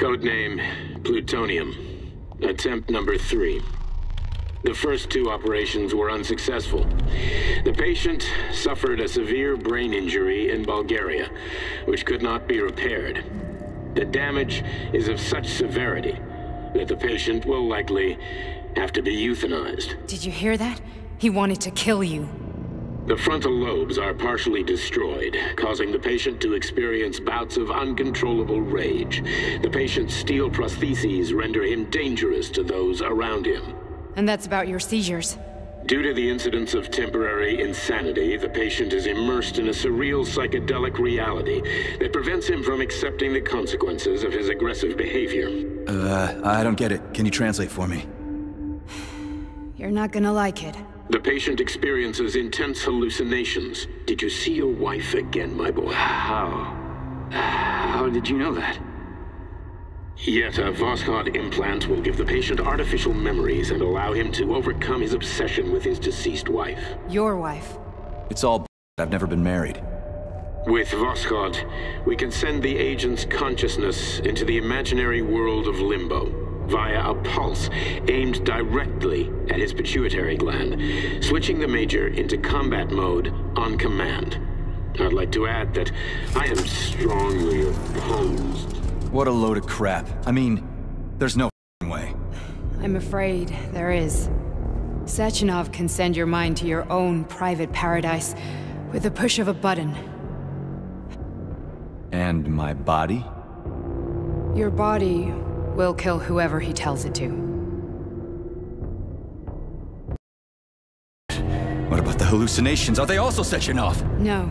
Codename Plutonium. Attempt number three. The first two operations were unsuccessful. The patient suffered a severe brain injury in Bulgaria, which could not be repaired. The damage is of such severity that the patient will likely have to be euthanized. Did you hear that? He wanted to kill you. The frontal lobes are partially destroyed, causing the patient to experience bouts of uncontrollable rage. The patient's steel prostheses render him dangerous to those around him. And that's about your seizures. Due to the incidence of temporary insanity, the patient is immersed in a surreal psychedelic reality that prevents him from accepting the consequences of his aggressive behavior. Uh, I don't get it. Can you translate for me? You're not gonna like it. The patient experiences intense hallucinations. Did you see your wife again, my boy? How? How did you know that? Yet a Voskhod implant will give the patient artificial memories and allow him to overcome his obsession with his deceased wife. Your wife. It's all I've never been married. With Voskhod, we can send the agent's consciousness into the imaginary world of Limbo via a pulse aimed directly at his pituitary gland, switching the Major into combat mode on command. I'd like to add that I am strongly opposed what a load of crap. I mean, there's no way. I'm afraid there is. Sechenov can send your mind to your own private paradise with the push of a button. And my body? Your body will kill whoever he tells it to. What about the hallucinations? Are they also Sechenov? No.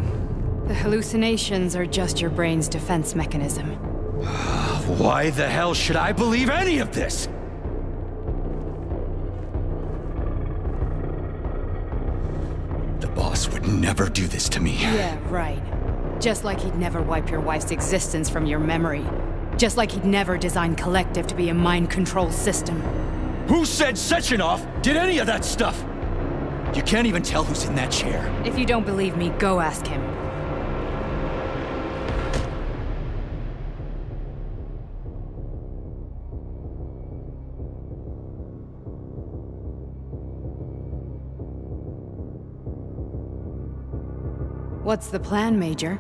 The hallucinations are just your brain's defense mechanism. Why the hell should I believe any of this? The boss would never do this to me. Yeah, right. Just like he'd never wipe your wife's existence from your memory. Just like he'd never design Collective to be a mind control system. Who said Sechenov did any of that stuff? You can't even tell who's in that chair. If you don't believe me, go ask him. What's the plan, Major?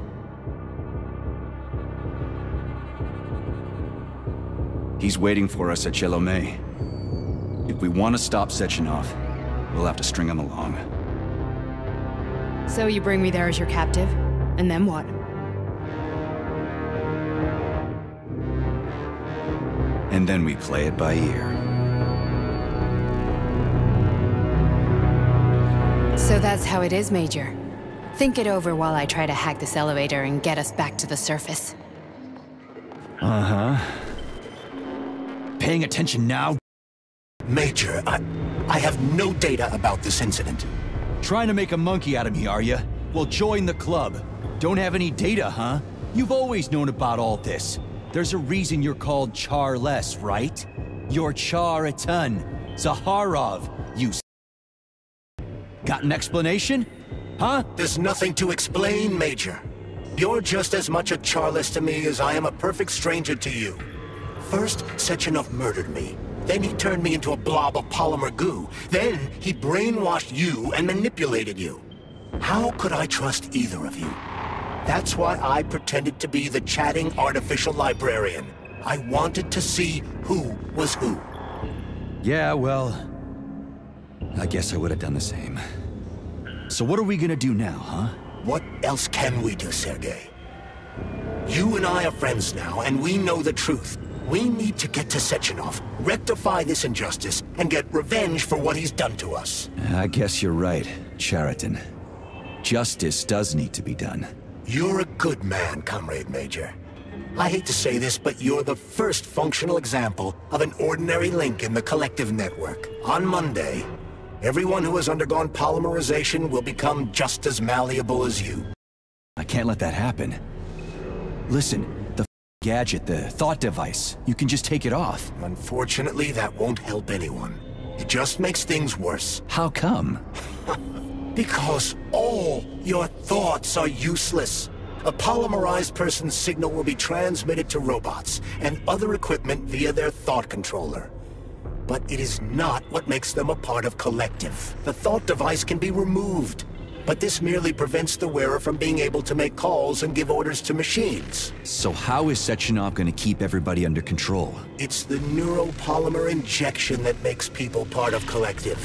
He's waiting for us at Chelomey. If we want to stop Sechenov, we'll have to string him along. So you bring me there as your captive? And then what? And then we play it by ear. So that's how it is, Major. Think it over while I try to hack this elevator and get us back to the surface. Uh-huh. Paying attention now? Major, I... I have no data about this incident. Trying to make a monkey out of me, are you? Well, join the club. Don't have any data, huh? You've always known about all this. There's a reason you're called Charles, right? You're Chariton. Zaharov, you Got an explanation? Huh? There's nothing to explain, Major. You're just as much a Charles to me as I am a perfect stranger to you. First, Sechenov murdered me. Then he turned me into a blob of polymer goo. Then he brainwashed you and manipulated you. How could I trust either of you? That's why I pretended to be the chatting artificial librarian. I wanted to see who was who. Yeah, well... I guess I would have done the same. So what are we gonna do now, huh? What else can we do, Sergei? You and I are friends now, and we know the truth. We need to get to Sechenov, rectify this injustice, and get revenge for what he's done to us. I guess you're right, Chariton. Justice does need to be done. You're a good man, Comrade Major. I hate to say this, but you're the first functional example of an ordinary link in the collective network. On Monday, Everyone who has undergone polymerization will become just as malleable as you. I can't let that happen. Listen, gadget, the thought device, you can just take it off. Unfortunately, that won't help anyone. It just makes things worse. How come? because all your thoughts are useless. A polymerized person's signal will be transmitted to robots and other equipment via their thought controller. But it is not what makes them a part of Collective. The thought device can be removed, but this merely prevents the wearer from being able to make calls and give orders to machines. So how is Sechenov gonna keep everybody under control? It's the neuropolymer injection that makes people part of Collective.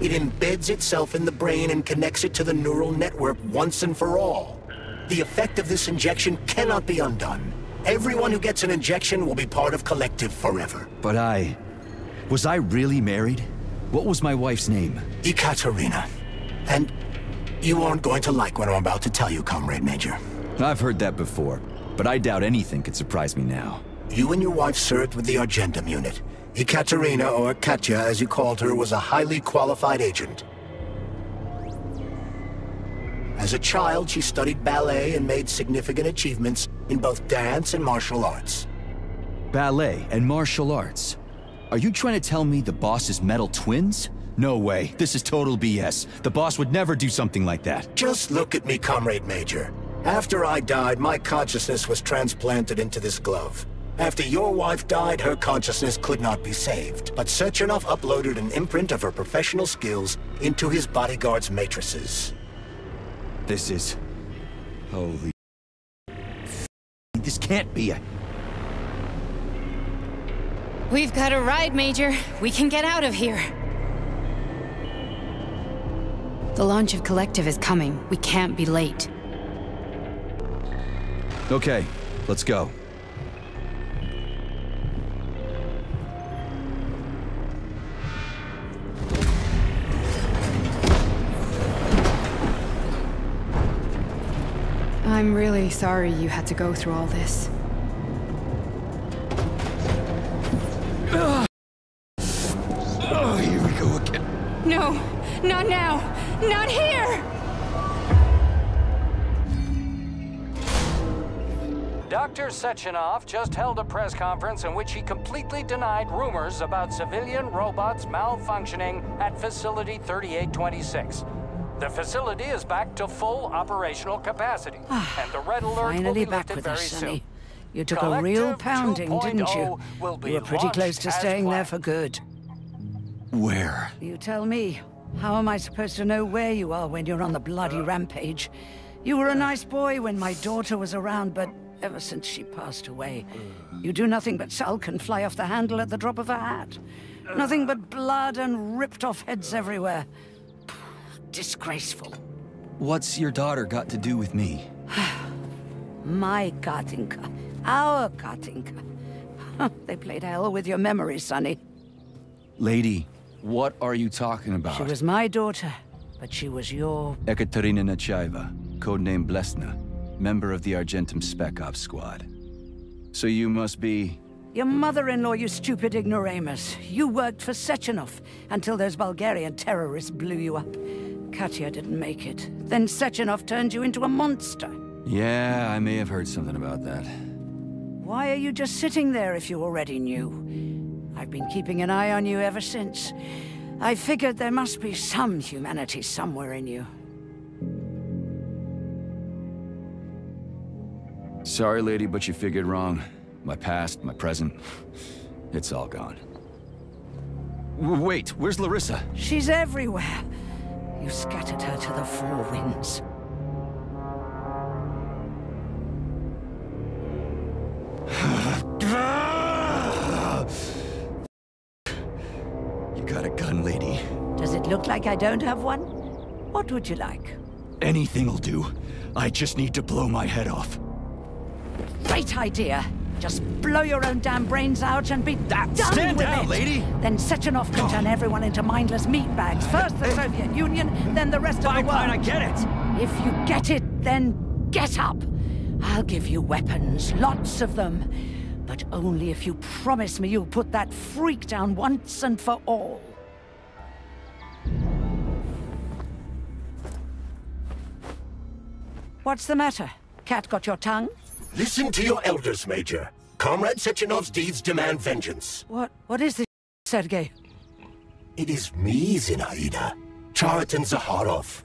It embeds itself in the brain and connects it to the neural network once and for all. The effect of this injection cannot be undone. Everyone who gets an injection will be part of Collective forever. But I... Was I really married? What was my wife's name? Ekaterina. And you aren't going to like what I'm about to tell you, Comrade Major. I've heard that before, but I doubt anything could surprise me now. You and your wife served with the Argentum unit. Ekaterina, or Katya as you called her, was a highly qualified agent. As a child, she studied ballet and made significant achievements in both dance and martial arts. Ballet and martial arts. Are you trying to tell me the boss is metal twins? No way. This is total BS. The boss would never do something like that. Just look at me, Comrade Major. After I died, my consciousness was transplanted into this glove. After your wife died, her consciousness could not be saved. But Sechenov uploaded an imprint of her professional skills into his bodyguard's matrices. This is... Holy... This can't be a... We've got a ride, Major. We can get out of here. The launch of Collective is coming. We can't be late. Okay, let's go. I'm really sorry you had to go through all this. Sechenov just held a press conference in which he completely denied rumors about civilian robots malfunctioning at Facility 3826. The facility is back to full operational capacity, ah, and the red alert will Finally be back with very us, Sonny. You took a real pounding, didn't you? Oh will be You were pretty close to as staying there for good. Where? You tell me. How am I supposed to know where you are when you're on the bloody uh, rampage? You were a uh. nice boy when my daughter was around, but ever since she passed away, you do nothing but sulk and fly off the handle at the drop of a hat. Nothing but blood and ripped off heads everywhere. Disgraceful. What's your daughter got to do with me? My Katinka. Our Katinka. they played hell with your memory, Sonny. Lady, what are you talking about? She was my daughter, but she was your... Ekaterina Nechaeva, codename Blesna, member of the Argentum Spec Ops squad. So you must be... Your mother-in-law, you stupid ignoramus. You worked for Sechenov until those Bulgarian terrorists blew you up. Katya didn't make it. Then Sechenov turned you into a monster. Yeah, I may have heard something about that. Why are you just sitting there if you already knew? I've been keeping an eye on you ever since. I figured there must be some humanity somewhere in you. Sorry, lady, but you figured wrong. My past, my present, it's all gone. W wait, where's Larissa? She's everywhere. You scattered her to the four winds. You got a gun, lady. Does it look like I don't have one? What would you like? Anything'll do. I just need to blow my head off. Great idea. Just blow your own damn brains out and be done stand with down, it. lady. Then Sechenov can turn everyone into mindless meatbags. First the Soviet Union, then the rest of the Fine, world. fine, I get it. If you get it, then get up. I'll give you weapons, lots of them. But only if you promise me you'll put that freak down once and for all. What's the matter? Cat got your tongue? Listen to your elders, Major. Comrade Sechenov's deeds demand vengeance. What? What is this, Sergei? It is me, Zinaida. Chariton Zaharov.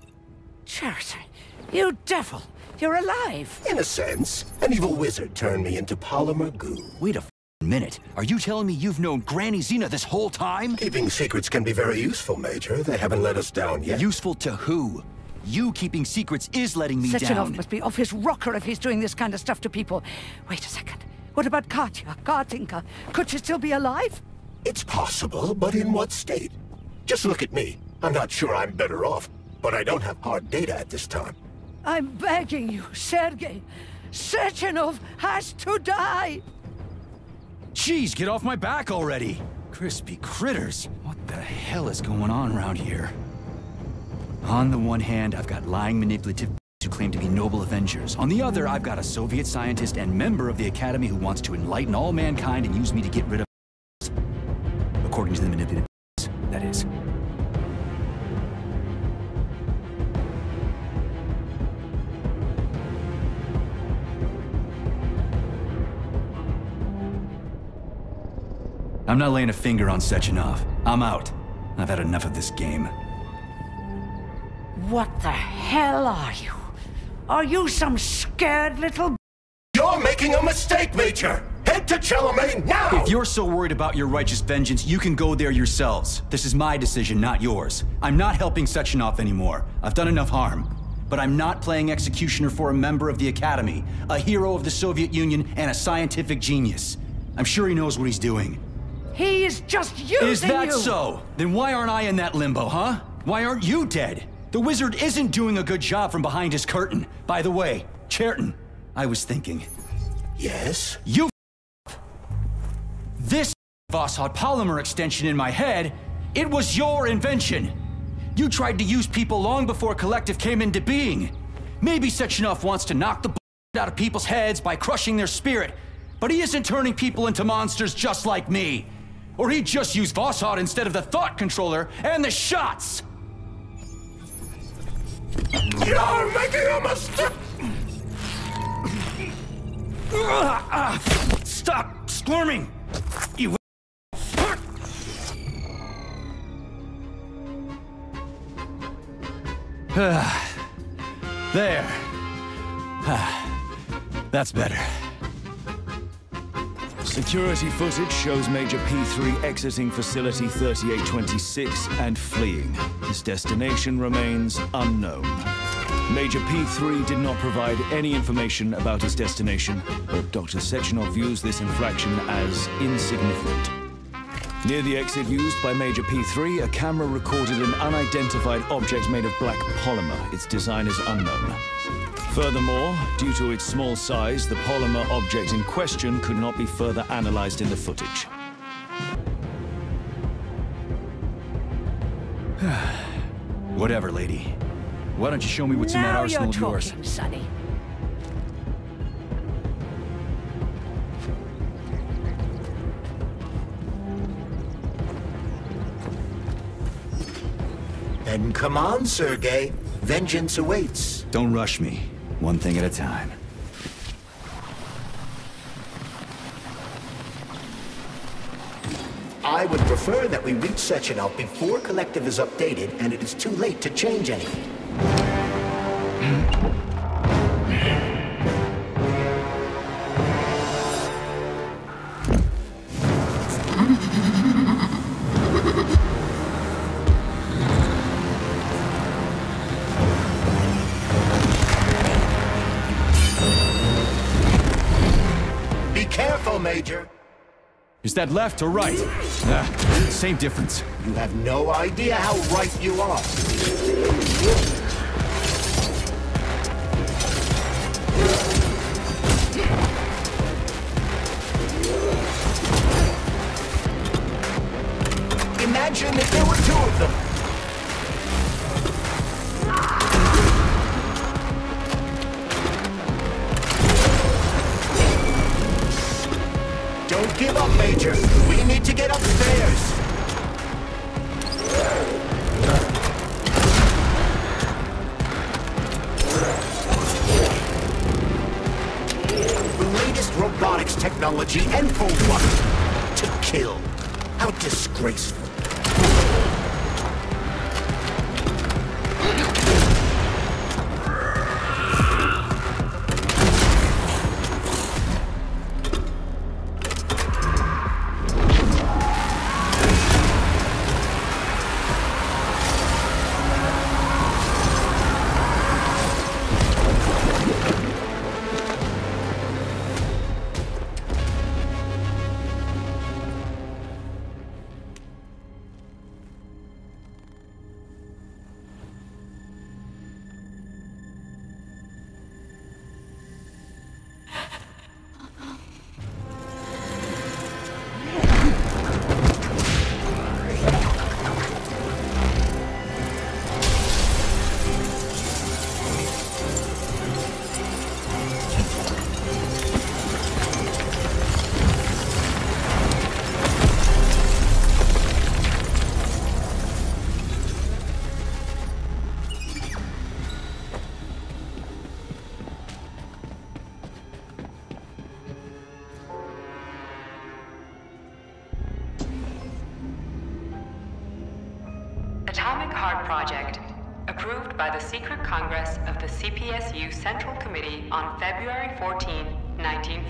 Chariton, you devil! You're alive. In a sense, an evil wizard turned me into polymer goo. Wait a minute. Are you telling me you've known Granny Zina this whole time? Keeping secrets can be very useful, Major. They haven't let us down yet. Useful to who? You keeping secrets is letting me Sechenov down. must be off his rocker if he's doing this kind of stuff to people. Wait a second. What about Katya, Kartinka? Could she still be alive? It's possible, but in what state? Just look at me. I'm not sure I'm better off, but I don't have hard data at this time. I'm begging you, Sergei. Sechenov has to die! Jeez, get off my back already! Crispy critters. What the hell is going on around here? On the one hand, I've got lying manipulative who claim to be noble avengers. On the other, I've got a Soviet scientist and member of the Academy who wants to enlighten all mankind and use me to get rid of According to the manipulative that is. I'm not laying a finger on Sechenov. I'm out. I've had enough of this game. What the hell are you? Are you some scared little You're making a mistake, Major! Head to Chelomey now! If you're so worried about your righteous vengeance, you can go there yourselves. This is my decision, not yours. I'm not helping Sechenov anymore. I've done enough harm. But I'm not playing executioner for a member of the Academy, a hero of the Soviet Union, and a scientific genius. I'm sure he knows what he's doing. He is just using Is that you! so? Then why aren't I in that limbo, huh? Why aren't you dead? The wizard isn't doing a good job from behind his curtain. By the way, Chariton, I was thinking, Yes? you This Voskhod polymer extension in my head, it was your invention. You tried to use people long before Collective came into being. Maybe Sechenov wants to knock the out of people's heads by crushing their spirit, but he isn't turning people into monsters just like me. Or he'd just use Voskhod instead of the thought controller and the shots! You're making a mistake! Stop squirming! You There. That's better. Security footage shows Major P3 exiting Facility 3826 and fleeing. His destination remains unknown. Major P3 did not provide any information about his destination, but Dr. Sechenov views this infraction as insignificant. Near the exit used by Major P3, a camera recorded an unidentified object made of black polymer. Its design is unknown. Furthermore, due to its small size, the polymer object in question could not be further analyzed in the footage. Whatever, lady. Why don't you show me what's in that now arsenal you're of yours? talking, Sonny. Then come on, Sergei. Vengeance awaits. Don't rush me. One thing at a time. I would prefer that we reach Sechenov before Collective is updated and it is too late to change anything. That left or right? Ah, same difference. You have no idea how right you are. Technology and for what? To kill. How disgraceful.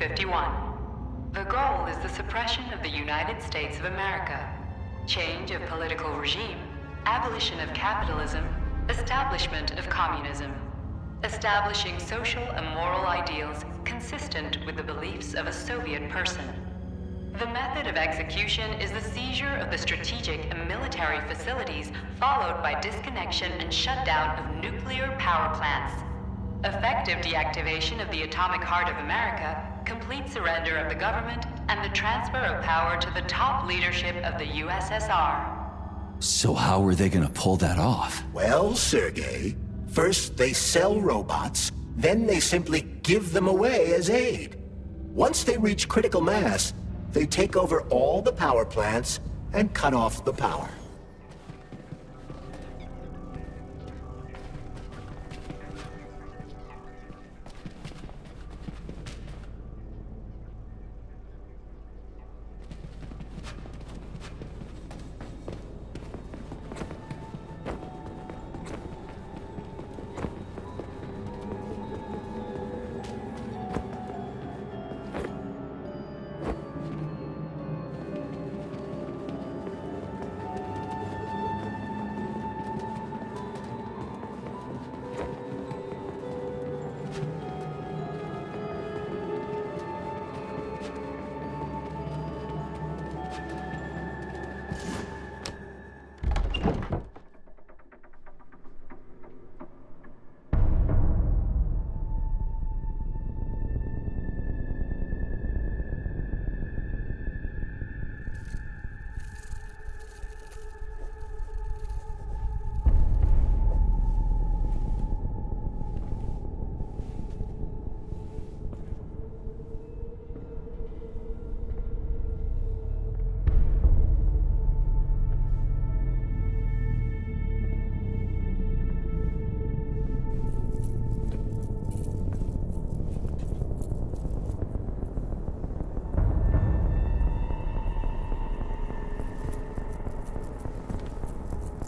1951. The goal is the suppression of the United States of America, change of political regime, abolition of capitalism, establishment of communism, establishing social and moral ideals consistent with the beliefs of a Soviet person. The method of execution is the seizure of the strategic and military facilities, followed by disconnection and shutdown of nuclear power plants. Effective deactivation of the atomic heart of America, complete surrender of the government, and the transfer of power to the top leadership of the USSR. So how are they gonna pull that off? Well, Sergei, first they sell robots, then they simply give them away as aid. Once they reach critical mass, they take over all the power plants and cut off the power.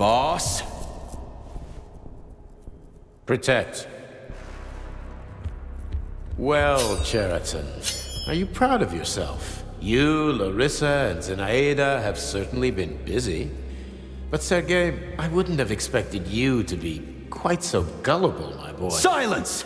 Boss? Protect. Well, Chariton, are you proud of yourself? You, Larissa, and Zinaida have certainly been busy. But Sergei, I wouldn't have expected you to be quite so gullible, my boy. Silence!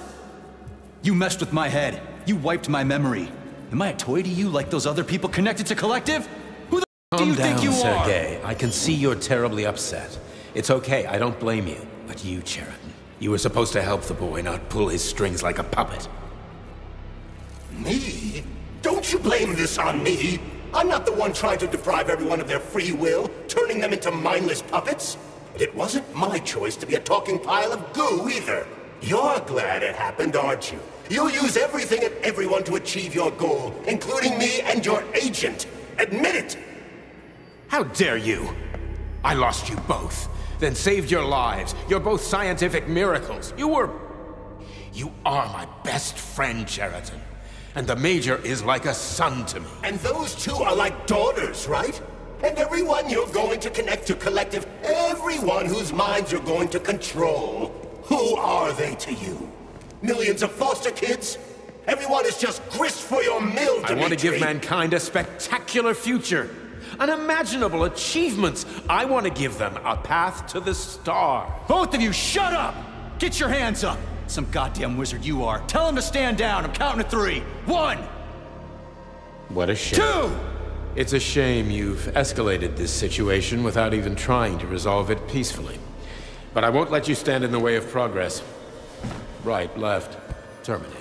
You messed with my head. You wiped my memory. Am I a toy to you like those other people connected to Collective? Who the f- do you down, think you are? Sergei. I can see you're terribly upset. It's okay, I don't blame you. But you, Chariton, you were supposed to help the boy, not pull his strings like a puppet. Me? Don't you blame this on me? I'm not the one trying to deprive everyone of their free will, turning them into mindless puppets. And it wasn't my choice to be a talking pile of goo either. You're glad it happened, aren't you? You'll use everything and everyone to achieve your goal, including me and your agent. Admit it! How dare you! I lost you both, then saved your lives. You're both scientific miracles. You were... You are my best friend, Chariton. And the Major is like a son to me. And those two are like daughters, right? And everyone you're going to connect to Collective, everyone whose minds you're going to control, who are they to you? Millions of foster kids? Everyone is just grist for your mill, I want to give mankind a spectacular future. Unimaginable achievements. I want to give them a path to the star. Both of you, shut up! Get your hands up! Some goddamn wizard you are. Tell him to stand down. I'm counting to three. One, What a shame. two! It's a shame you've escalated this situation without even trying to resolve it peacefully. But I won't let you stand in the way of progress. Right, left, terminate.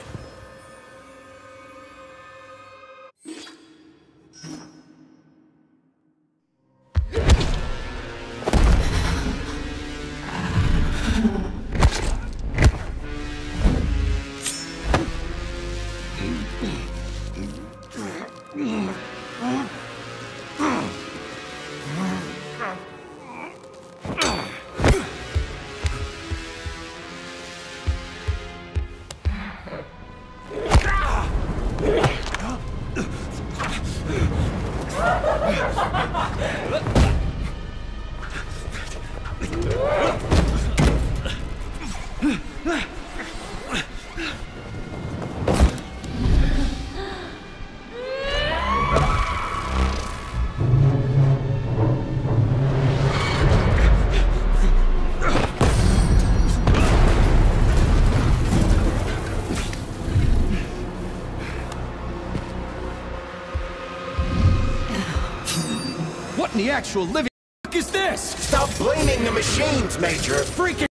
Actual living fuck is this? Stop blaming the machines, Major! Freaking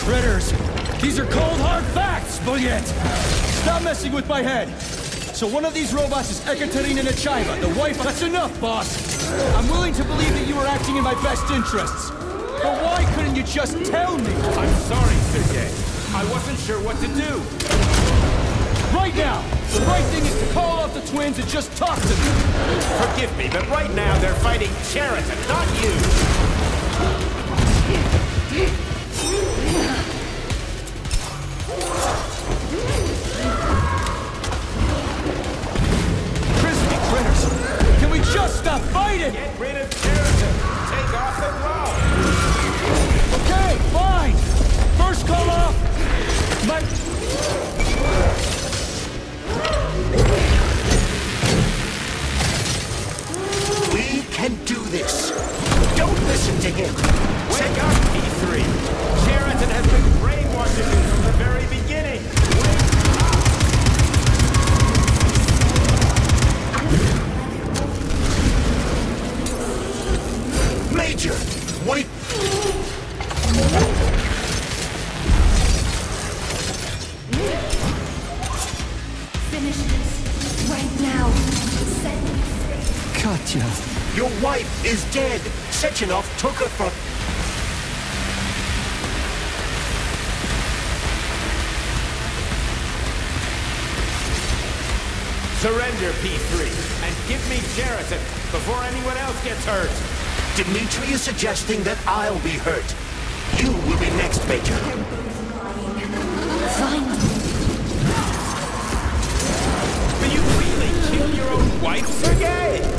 critters! These are cold hard facts, Bullet! Stop messing with my head! So one of these robots is Ekaterina Nechaeva, the wife- That's enough, boss! I'm willing to believe that you were acting in my best interests. But why couldn't you just tell me? I'm sorry, Sergei. I wasn't sure what to do. Right now! The right thing twins and just talk to me! Forgive me, but right now they're fighting Chariton, not you! Crispy critters! Can we just stop fighting? Get rid of Chariton! Take off the glove! Okay, fine! First call off! My... Can do this! Don't listen to him! Wake up, P3! Chariton has been brainwashing you from the very beginning! Major! Wait! Finish this right now. Set me free. Katya... Your wife is dead! Sechenov took her from... Surrender, P3, and give me Chariton before anyone else gets hurt! Dimitri is suggesting that I'll be hurt. You will be next, Major. Find me. Will you really kill your own wife, Sergei?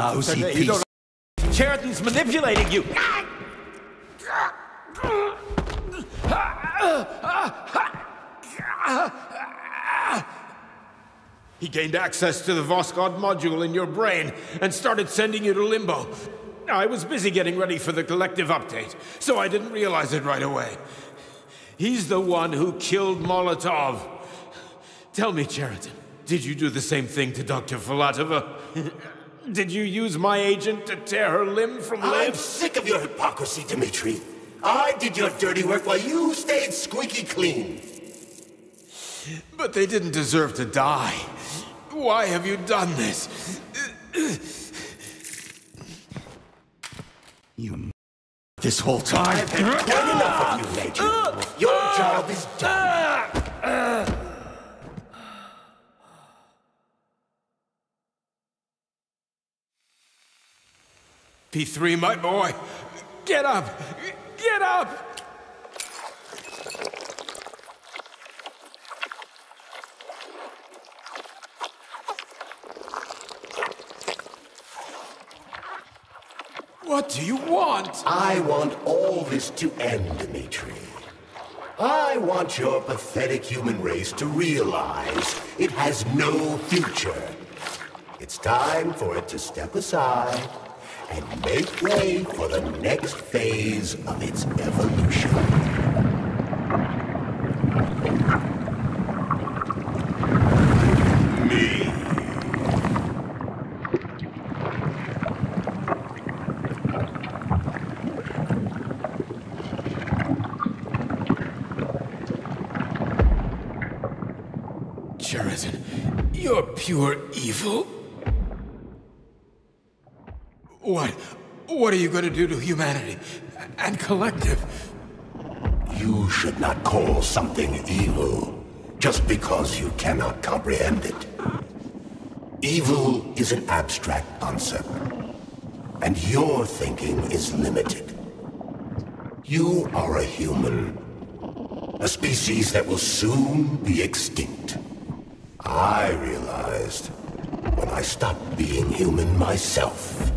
Lousy you piece... Chariton's manipulating you! He gained access to the Voskhod module in your brain and started sending you to Limbo. I was busy getting ready for the collective update, so I didn't realize it right away. He's the one who killed Molotov. Tell me, Chariton, did you do the same thing to Dr. Filatova? did you use my agent to tear her limb from limb? I'm sick of your hypocrisy, Dimitri. I did your dirty work while you stayed squeaky clean. But they didn't deserve to die. Why have you done this? You this whole time. I've had quite enough of you, Major. Your job is done. Ah! P3, my boy, get up! Get up! What do you want? I want all this to end, Dimitri. I want your pathetic human race to realize it has no future. It's time for it to step aside and make way for the next phase of its evolution. Me. Sheridan, you're pure evil. What? What are you going to do to humanity and collective? You should not call something evil just because you cannot comprehend it. Evil is an abstract concept, and your thinking is limited. You are a human, a species that will soon be extinct. I realized when I stopped being human myself.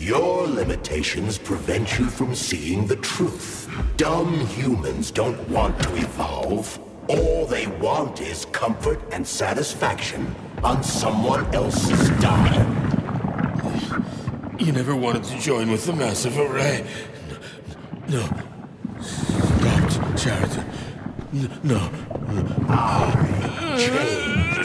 Your limitations prevent you from seeing the truth. Dumb humans don't want to evolve. All they want is comfort and satisfaction on someone else's dime. You never wanted to join with the massive array. No. Stop, Sheridan. No. I changed my mind.